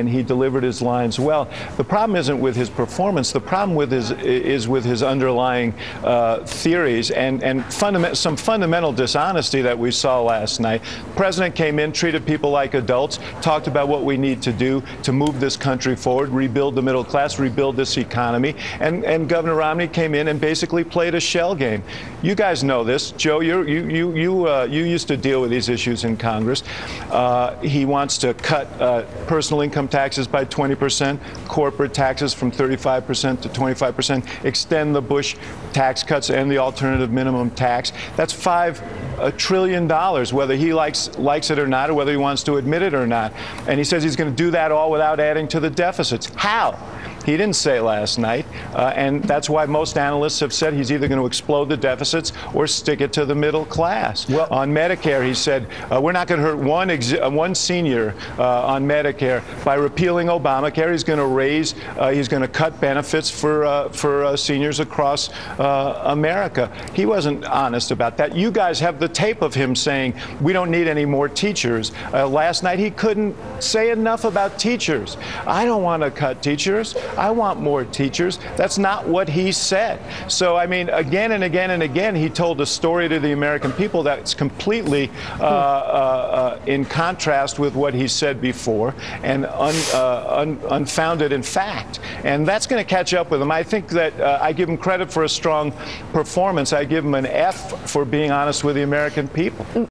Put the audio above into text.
and he delivered his lines well. The problem isn't with his performance. The problem with his is with his underlying uh, theories and and fundament, some fundamental dishonesty that we saw last night. The president came in, treated people like adults, talked about what we need to do to move this country forward, rebuild the middle class, rebuild this economy, and and Governor Romney came in and basically played a shell game. You guys know this, Joe. you you you you uh, you used to deal with these issues in Congress. Uh, he wants to cut uh, personal income taxes by 20 percent, corporate taxes from 35 percent to 25 percent, extend the Bush tax cuts and the alternative minimum tax. That's five trillion dollars, whether he likes likes it or not, or whether he wants to admit it or not. And he says he's going to do that all without adding to the deficits. How? He didn't say last night, uh, and that's why most analysts have said he's either going to explode the deficits or stick it to the middle class. Well, on Medicare, he said uh, we're not going to hurt one uh, one senior uh, on Medicare by repealing Obamacare. He's going to raise, uh, he's going to cut benefits for uh, for seniors across America. He wasn't honest about that. You guys have the tape of him saying we don't need any more teachers. last night, he couldn't say enough about teachers. I don't want to cut teachers. I want more teachers. That's not what he said. So, I mean, again and again and again, he told a story to the American people that's completely uh, uh, uh, in contrast with what he said before and un, uh, un, unfounded in fact. And that's going to catch up with him. I think that uh, I give him credit for a strong performance. I give him an F for being honest with the American people.